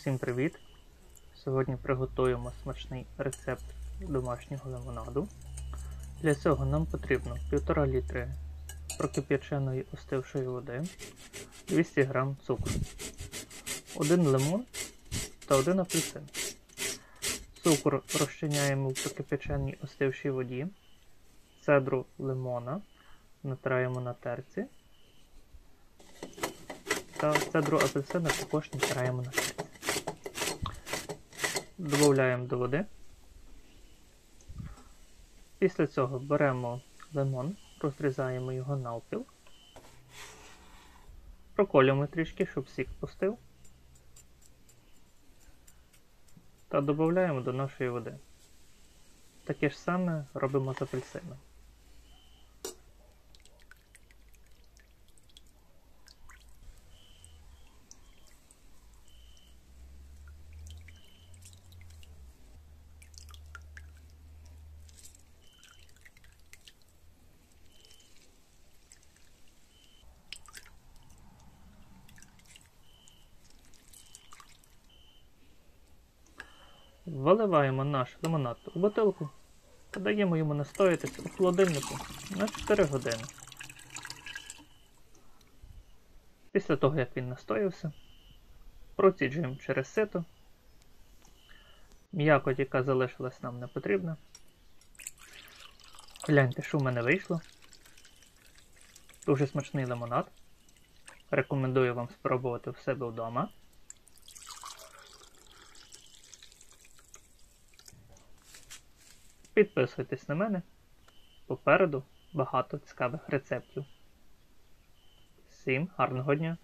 Всім привіт! Сьогодні приготуємо смачний рецепт домашнього лимонаду. Для цього нам потрібно 1,5 літри прокип'яченої остившої води, 200 г цукру, 1 лимон та 1 апельсин. Цукор розчиняємо в прокип'яченій остившій воді, цедру лимона натираємо на терці. Та цедру апельсина також натираємо на терці. Додаємо до води. Після цього беремо лимон, розрізаємо його навпіл, проколюємо трішки, щоб сік пустив. Та додаємо до нашої води. Таке ж саме робимо з апельсином. Виливаємо наш лимонад у бутилку та даємо йому настоятися у холодильнику на 4 години. Після того, як він настоявся, проціджуємо через сито. М'якоть, яка залишилась нам не потрібна. Гляньте, що в мене вийшло. Дуже смачний лимонад. Рекомендую вам спробувати в себе вдома. Підписуйтесь на мене. Попереду багато цікавих рецептів. Всім гарного дня!